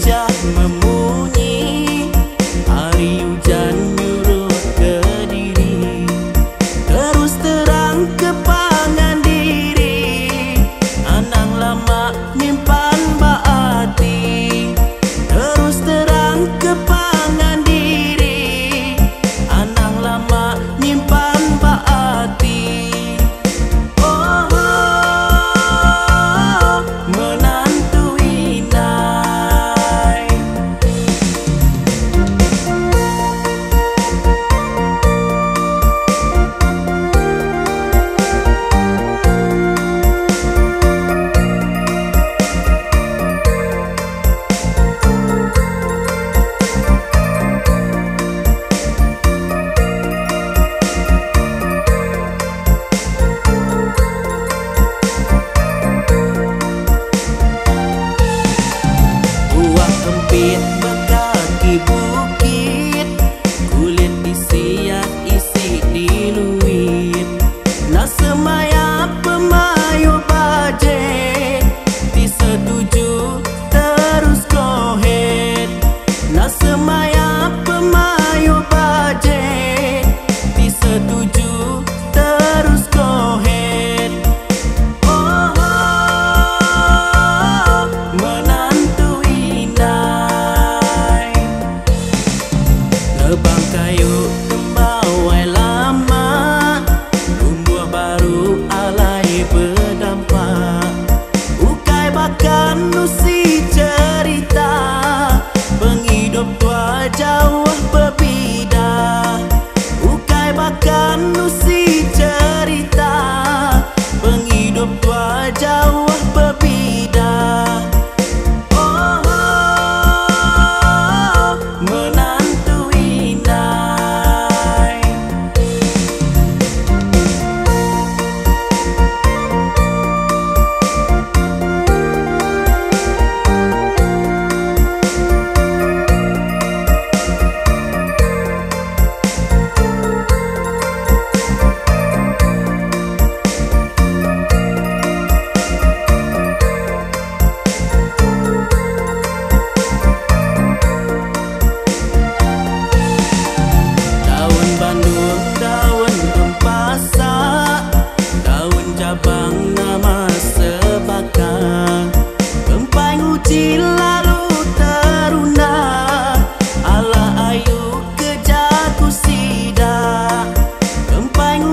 家漫